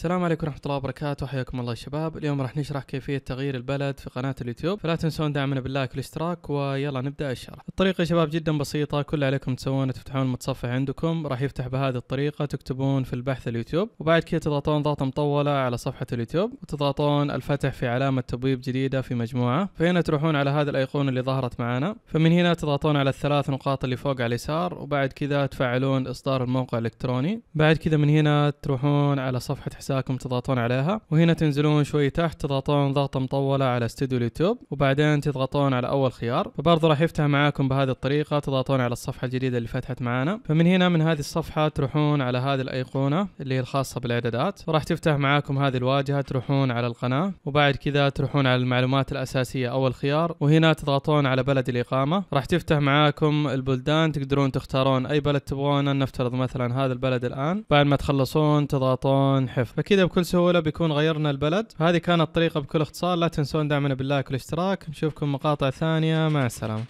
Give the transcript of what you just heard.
السلام عليكم ورحمة الله وبركاته. حياكم الله شباب. اليوم راح نشرح كيفية تغيير البلد في قناة اليوتيوب. فلا تنسون دعمنا بال like والاشتراك ويلا نبدأ الشرح. الطريقة يا شباب جدا بسيطة. كل اللي عليكم تسوونه تفتحون المتصفح عندكم. راح يفتح بهذه الطريقة. تكتبون في البحث اليوتيوب. وبعد كذا تضغطون ضغطة مطولة على صفحة اليوتيوب. وتضغطون الفتح في علامة تبويب جديدة في مجموعة. فهنا تروحون على هذه الأيقونة اللي ظهرت معنا. فمن هنا تضغطون على الثلاث نقاط اللي فوق على اليسار. وبعد كذا تفعلون إصدار الموقع الإلكتروني. بعد كذا من هنا تروحون على صفحة حسابكم تضغطون عليها. وهنا تنزلون شوي تحت تضغطون ضغطة مطولة على استوديو اليوتيوب وبعدين تضغطون على أول خيار. فبرضه راح يفتح معاكم بهذه الطريقة تضغطون على الصفحة الجديدة اللي فتحت معانا. فمن هنا من هذه الصفحة تروحون على هذه الأيقونة اللي هي الخاصة بالإعدادات. وراح تفتح معاكم هذه الواجهة تروحون على القناة. وبعد كذا تروحون على المعلومات الأساسية أول خيار. وهنا تضغطون على بلد الإقامة. راح تفتح معاكم البلدان تقدرون تختارون أي بلد تبغونه. نفترض مثلا هذا البلد الآن. بعد ما تخلصون تضغطون حفظ. فكذا بكل سهولة بيكون غيرنا البلد. هذه كانت طريقة بكل اختصار. لا تنسون دعمنا باللايك والاشتراك. نشوفكم مقاطع ثانية. مع السلامة.